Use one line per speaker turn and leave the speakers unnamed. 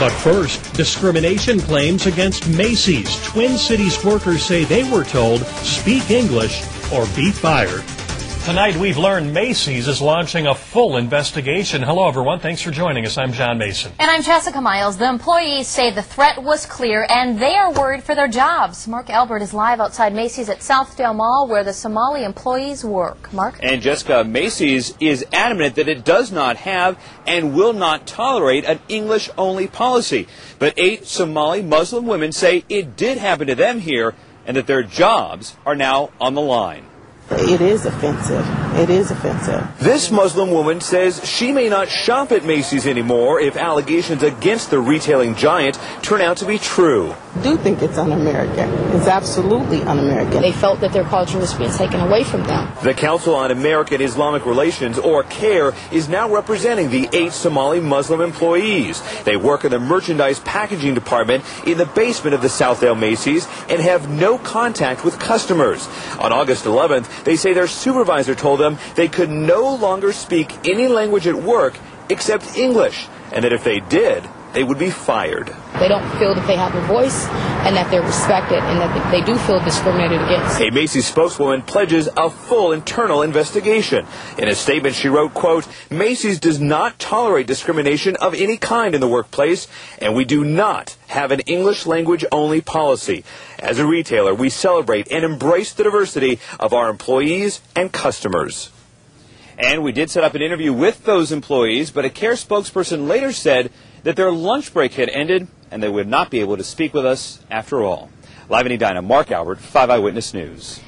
But first, discrimination claims against Macy's. Twin Cities workers say they were told, speak English or be fired. Tonight, we've learned Macy's is launching a full investigation. Hello, everyone. Thanks for joining us. I'm John Mason.
And I'm Jessica Miles. The employees say the threat was clear and they are worried for their jobs. Mark Albert is live outside Macy's at Southdale Mall where the Somali employees work. Mark?
And Jessica, Macy's is adamant that it does not have and will not tolerate an English only policy. But eight Somali Muslim women say it did happen to them here and that their jobs are now on the line.
It is offensive. It is offensive.
This Muslim woman says she may not shop at Macy's anymore if allegations against the retailing giant turn out to be true.
I do think it's un-American. It's absolutely un-American.
They felt that their culture was being taken away from them.
The Council on American Islamic Relations, or CAIR, is now representing the eight Somali Muslim employees. They work in the merchandise packaging department in the basement of the Southdale Macy's and have no contact with customers. On August 11th, they say their supervisor told them they could no longer speak any language at work except English, and that if they did, they would be fired.
They don't feel that they have a voice and that they're respected and that they do feel discriminated against.
A Macy's spokeswoman pledges a full internal investigation. In a statement, she wrote, quote, Macy's does not tolerate discrimination of any kind in the workplace, and we do not have an English language only policy. As a retailer, we celebrate and embrace the diversity of our employees and customers. And we did set up an interview with those employees, but a CAIR spokesperson later said that their lunch break had ended and they would not be able to speak with us after all. Live in Edina, Mark Albert, 5 Eyewitness News.